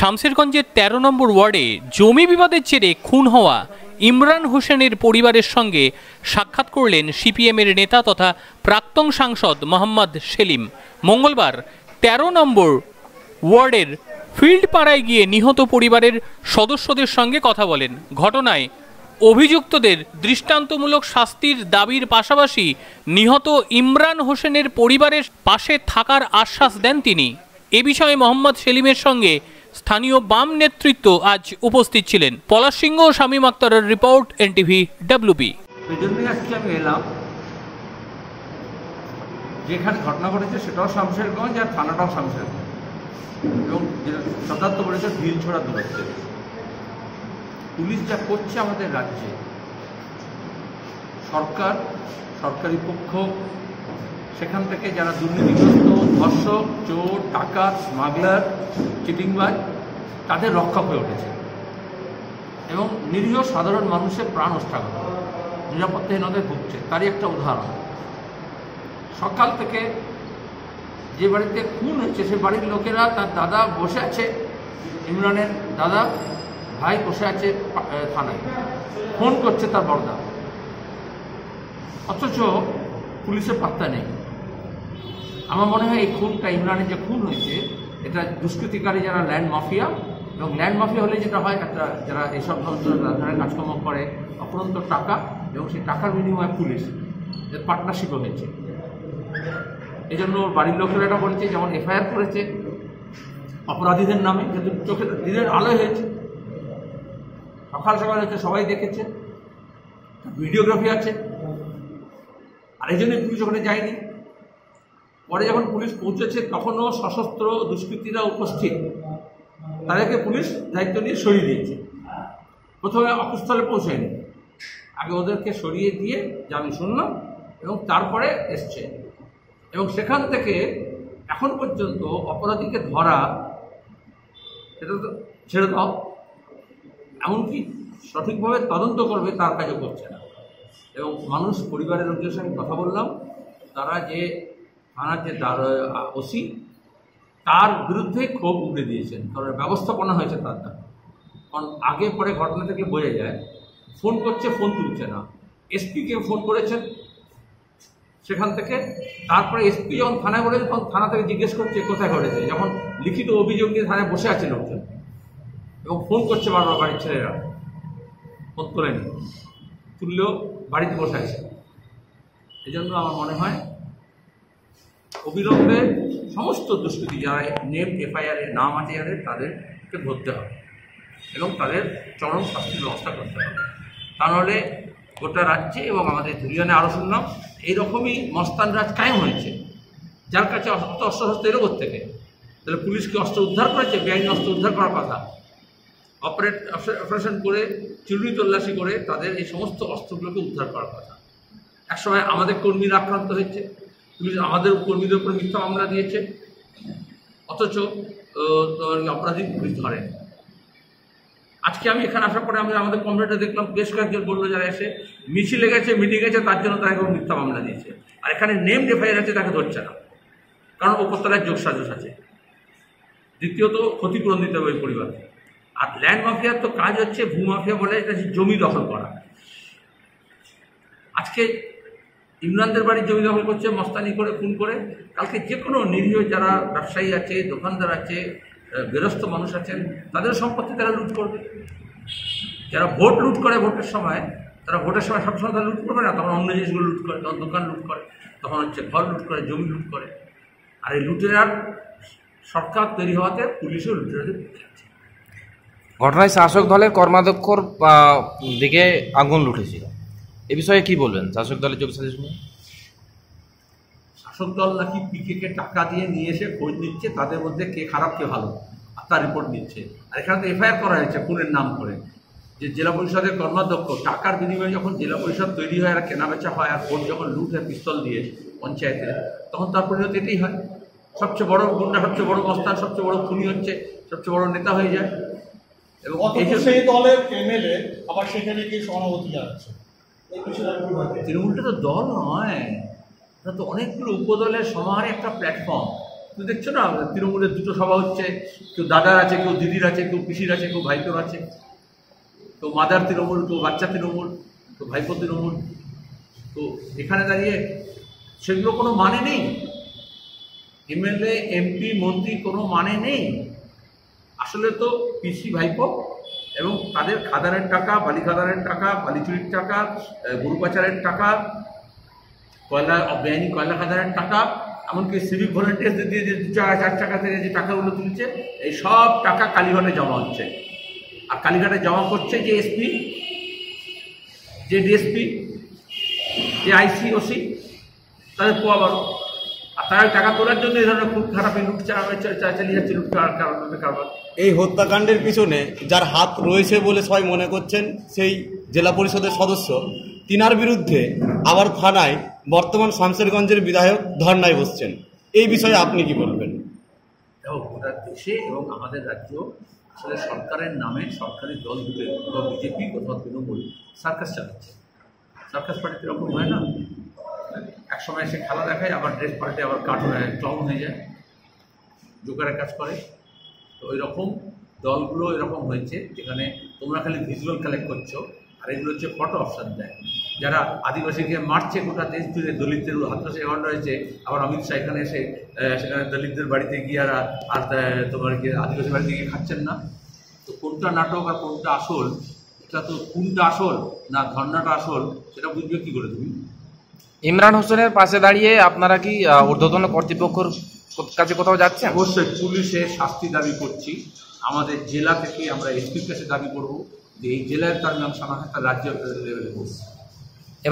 শামসেরগঞ্জের ১৩ নম্বর ওয়ার্ডে জমি বিবাদের জেরে খুন হওয়া ইমরান হোসেনের পরিবারের সঙ্গে সাক্ষাৎ করলেন সিপিএমের নেতা তথা প্রাক্তন সাংসদ মোহাম্মদ সেলিম। মঙ্গলবার ১৩ নম্বর ওয়ার্ডের ফিল্ড পাড়ায় গিয়ে নিহত পরিবারের সদস্যদের সঙ্গে কথা বলেন। ঘটনায় অভিযুক্তদের দৃষ্টান্তমূলক শাস্তির দাবির পাশাপাশি নিহত ইমরান হোসেনের পরিবারের পাশে থাকার আশ্বাস দেন তিনি। এ বিষয়ে মোহাম্মদ সেলিমের সঙ্গে স্থানীয় বাম নেতৃত্ব আজ উপস্থিত ছিলেন। পলাশ সিংহ শামীম আক্তারের রিপোর্ট, এনটিভি ডাব্লিউবি যেখানে ঘটনা ঘটেছে সেটাও শামশেরগঞ্জ আর থানাটাও শামশেরগঞ্জ। এবং শতাব্দ বলেছে ঢিল ছড়া দূরত্বে। পুলিশ যা করছে আমাদের রাজ্যে, সরকার, সরকারি পক্ষ সেখান থেকে যারা দুর্নীতিগ্রস্ত, ধর্ষক, চোর টাকা স্মাগলার, চিটিংবাজ, তাদের রক্ষা হয়ে উঠেছে। এবং নিরীহ সাধারণ মানুষের প্রাণ অষ্টাগত। নিরাপত্তাহীনতায় ভুগছে। তারই একটা উদাহরণ। সকাল থেকে যে বাড়িতে খুন হচ্ছে সে বাড়ির লোকেরা তার দাদা বসে আছে, ইমরানের দাদা, ভাই বসে আছে থানায়। ফোন করছে তার বড়দা অথচ পুলিশের পাত্তা নেই। আমার মনে হয় এই খুনটা ইমরানের যে খুন হয়েছে, এটা দুষ্কৃতিকারী যারা ল্যান্ড মাফিয়া, এবং ল্যান্ড মাফিয়া হলে যেটা হয়, একটা যারা এইসব ধরনের কাজকর্ম করে, অপরন্ত টাকা, এবং সেই টাকার বিনিময়ে পুলিশ পার্টনারশিপও হয়েছে এই জন্য বাড়ির লোকেরা এটা বলেছে, যেমন এফআইআর করেছে, অপরাধীদের নামে, কিন্তু চোখে দিনের আলোয় হয়েছে। সকাল সকাল হয়েছে, সবাই দেখেছে। ভিডিওগ্রাফি আছে। আর এই জন্যই পুলিশ ওখানে যায়নি। পরে যখন পুলিশ পৌঁছেছে, তখনও সশস্ত্র দুষ্কৃতীরা উপস্থিত। তাদেরকে পুলিশ দায়িত্ব নিয়ে সরিয়ে দিয়েছে। প্রথমে অকুস্থলে পৌঁছায়নি। আগে ওদেরকে সরিয়ে দিয়ে আমি শুনলাম এবং তারপরে এসছে। এবং সেখান থেকে এখন পর্যন্ত অপরাধীকে ধরা সেটা তো ছেড়ে দাও। এমনকি সঠিকভাবে তদন্ত করবে তার কাজও করছে না। এবং মানুষ, পরিবারের লোকদের সঙ্গে কথা বললাম। তারা যে থানার যে ওসি তার বিরুদ্ধে ক্ষোভ উঠে দিয়েছেন, কারণ ব্যবস্থাপনা হয়েছে তার দ্বারা। কারণ আগে পরে ঘটনা থেকে বোঝা যায়, ফোন করছে, ফোন তুলছে না। এসপিকে ফোন করেছেন সেখান থেকে, তারপরে এসপি যখন থানায় বলেছে, তখন থানা থেকে জিজ্ঞেস করছে কোথায় ঘটেছে। যখন লিখিত অভিযোগ নিয়ে থানায় বসে আছে লোকজন এবং ফোন করছে বারবার বাড়ির ছেলেরা। ফোন তোলেনি, তুললেও বাড়িতে বসে আছে। এই জন্য আমার মনে হয় অবিলম্বে সমস্ত দুষ্কৃতি যারা নেম এফআইআরে নাম আছে যাদের, তাদেরকে ধরতে হবে এবং তাদের চরম শাস্তির ব্যবস্থা করতে হবে। তা নাহলে গোটা রাজ্যে এবং আমাদের ধুলিয়ানে আরও শুনলাম এইরকমই মস্তান রাজ কায়েম হয়েছে। যার কাছে অস্ত্র অস্ত্রশস্ত্র এলো থেকে তাহলে পুলিশকে অস্ত্র উদ্ধার করেছে, বেআইনি অস্ত্র উদ্ধার করার কথা অপারেট, অপারেশন করে চুরি তল্লাশি করে তাদের এই সমস্ত অস্ত্রগুলোকে উদ্ধার করার কথা একসময় আমাদের কর্মীরা আক্রান্ত হয়েছে। পুলিশ আমাদের কর্মীদের উপর মিথ্যা মামলা দিয়েছে। অথচ তোর অপরাধী পুলিশ ধরেন। আজকে আমি এখানে আসার পরে আমি আমাদের কমরেডে দেখলাম, বেশ কয়েকজন বলল যারা এসে, মিছিলে গেছে মিটিং গেছে, তার জন্য তাকে মিথ্যা মামলা দিয়েছে। আর এখানে নেম এফআইআর আছে, তাকে ধরছে না। কারণ উপরতলায় যোগ সাজস আছে। দ্বিতীয়ত, ক্ষতিপূরণ দিতে হবে ওই পরিবারকে। আর ল্যান্ড মাফিয়ার তো কাজ হচ্ছে ভূমাফিয়া বলে এটা জমি দখল করা। আজকে ইমরানদের বাড়ির জমি দখল করছে, মস্তানি করে, খুন করে। কালকে যে কোনো নিরীহ যারা ব্যবসায়ী আছে, দোকানদার আছে গৃহস্থ মানুষ আছেন, তাদের সম্পত্তি তারা লুট করবে। যারা ভোট লুট করে ভোটের সময়, তারা ভোটের সময় সবসময় তারা লুট করবে না। তখন অন্য জিনিসগুলো লুট করে, তখন দোকান লুট করে, তখন হচ্ছে ঘর লুট করে, জমি লুট করে। আর এই লুটেরার সরকার তৈরি হওয়াতে পুলিশও লুটেরাদের ঘটনায় শাসক দলের কর্মাধ্যক্ষর দিকে আগুন উঠেছিল এ বিষয়ে কি বলবেন? শাসক দলের যোগ সাজেশ নিয়ে। শাসক দল নাকি পিকেকে টাকা দিয়ে নিয়ে এসে খোঁজ নিচ্ছে তাদের মধ্যে কে খারাপ কে ভালো আর তার রিপোর্ট নিচ্ছে। আর এখানে তো এফআইআর করা হয়েছে খুনের নাম করে যে জেলা পরিষদের কর্মাধ্যক্ষ টাকার বিনিময়ে যখন জেলা পরিষদ তৈরি হয় আর কেনাবেচা হয় আর ভোট যখন লুট হয় পিস্তল দিয়ে পঞ্চায়েতে তখন তার পরিণত এটাই হয়। সবচেয়ে বড় গুন্ডা সবচেয়ে বড় মস্তান সবচেয়ে বড় খুনি হচ্ছে সবচেয়ে বড় নেতা হয়ে যায়। এবং সেই দলের এমএলএ আবার সেখানে গিয়ে সহানুভূতি জানাচ্ছে। তৃণমূলটা তো দল নয়। তো অনেকগুলো উপদলের সমাহারে একটা প্ল্যাটফর্ম তুমি দেখছ না, তৃণমূলের দুটো সভা হচ্ছে, কেউ দাদার আছে, কেউ দিদির আছে, কেউ পিসির আছে, কেউ ভাইপোর আছে। কেউ মাদার তৃণমূল কেউ বাচ্চা তৃণমূল কেউ ভাইপো তৃণমূল। তো এখানে দাঁড়িয়ে সেগুলো কোনো মানে নেই। এমএলএ, এমপি, মন্ত্রী কোনো মানে নেই। আসলে তো পিসি, ভাইপো এবং তাদের খাদানের টাকা, বালি খাদানের টাকা, বালি চুরির টাকা গরু পাচারের টাকা, কয়লা, বেআইনি কয়লা খাদানের টাকা, এমনকি সিভিক ভলেন্টিয়ার্সদের দিয়ে যে দু টাকা চার টাকা থেকে যে টাকাগুলো তুলছে, এই সব টাকা কালীঘাটে জমা হচ্ছে। আর কালীঘাটে জমা করছে যে এসপি, যে ডিএসপি, যে আইসি ওসি তাদের পোয়া বারো আর তারা টাকা তোলার জন্য এই ধরনের খুব খারাপ লুট চালানো চালিয়ে যাচ্ছে লুট কারবার এই হত্যাকাণ্ডের পিছনে যার হাত রয়েছে বলে সবাই মনে করছেন, সেই জেলা পরিষদের সদস্য, তিনার বিরুদ্ধে আবার থানায় বর্তমান শামশেরগঞ্জের বিধায়ক ধর্নায় বসছেন। এই বিষয়ে আপনি কি বলবেন? গোটা দেশে এবং আমাদের রাজ্য আসলে সরকারের নামে সরকারি দল দুটো, কোথাও বিজেপি, কোথাও তৃণমূল সার্কাস চালাচ্ছে। সার্কাস পার্টি এরকম হয় না। এক সময় এসে খেলা দেখায়, আবার ড্রেস পাল্টে আবার কার্টুন ক্লাউন হয়ে যায়। জোকারের কাজ করে। তো ওই রকম দলগুলো এরকম হয়েছে যেখানে তোমরা খালি ভিজুয়াল কালেক্ট করছ, আর এগুলো হচ্ছে ফটো অপশান দেয়। যারা আদিবাসীকে মারছে গোটা দেশ জুড়ে, দলিতদের আত্মসায় গণ্ড হয়েছে, আবার অমিত শাহ এখানে এসে সেখানে দলিতদের বাড়িতে গিয়ে আর আর তোমার কি আদিবাসী বাড়িতে গিয়ে খাচ্ছেন না। তো কোনটা নাটক আর কোনটা আসল, এটা তো কোনটা আসল না ধর্নাটা আসল, সেটা বুঝবে কী করে তুমি? ইমরান হোসেনের পাশে দাঁড়িয়ে আপনারা কি ঊর্ধ্বতন কর্তৃপক্ষের কাছে কোথাও যাচ্ছে অবশ্যই, পুলিশে শাস্তি দাবি করছি। আমাদের জেলা থেকে আমরা এসপির কাছে দাবি করব যে এই জেলার তার নাম একটা রাজ্য লেভেলে করছি